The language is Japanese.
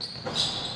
you